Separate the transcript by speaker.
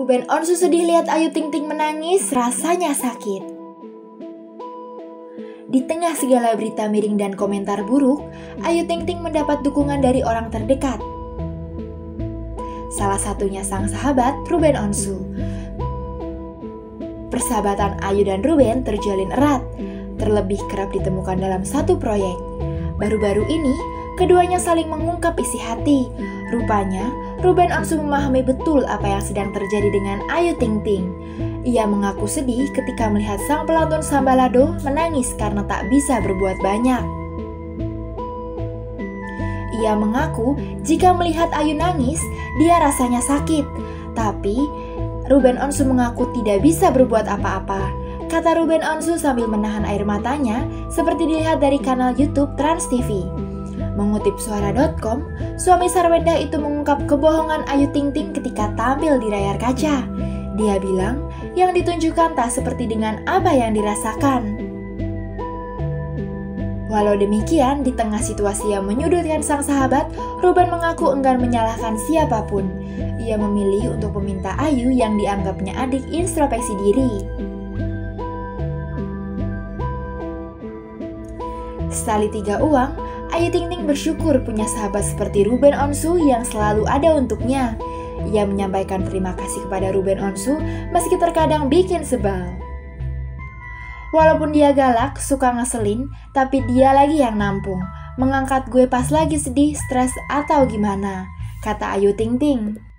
Speaker 1: Ruben Onsu sedih lihat Ayu Ting Ting menangis, rasanya sakit. Di tengah segala berita miring dan komentar buruk, Ayu Ting Ting mendapat dukungan dari orang terdekat. Salah satunya sang sahabat, Ruben Onsu. Persahabatan Ayu dan Ruben terjalin erat, terlebih kerap ditemukan dalam satu proyek. Baru-baru ini, keduanya saling mengungkap isi hati. Rupanya, Ruben Onsu memahami betul apa yang sedang terjadi dengan Ayu Ting Ting. Ia mengaku sedih ketika melihat sang pelantun Sambalado menangis karena tak bisa berbuat banyak. Ia mengaku jika melihat Ayu nangis, dia rasanya sakit. Tapi, Ruben Onsu mengaku tidak bisa berbuat apa-apa. Kata Ruben Onsu sambil menahan air matanya, seperti dilihat dari kanal YouTube Trans TV. Mengutip suara.com, suami Sarwenda itu mengungkap kebohongan Ayu Ting Ting ketika tampil di layar kaca. Dia bilang, yang ditunjukkan tak seperti dengan apa yang dirasakan. Walau demikian, di tengah situasi yang menyudutkan sang sahabat, Ruben mengaku enggan menyalahkan siapa pun. Ia memilih untuk meminta Ayu yang dianggapnya adik introspeksi diri. Sekali tiga uang, Ayu Ting Ting bersyukur punya sahabat seperti Ruben Onsu yang selalu ada untuknya. Ia menyampaikan terima kasih kepada Ruben Onsu meski terkadang bikin sebal. Walaupun dia galak, suka ngeselin, tapi dia lagi yang nampung. Mengangkat gue pas lagi sedih, stres, atau gimana, kata Ayu Ting Ting.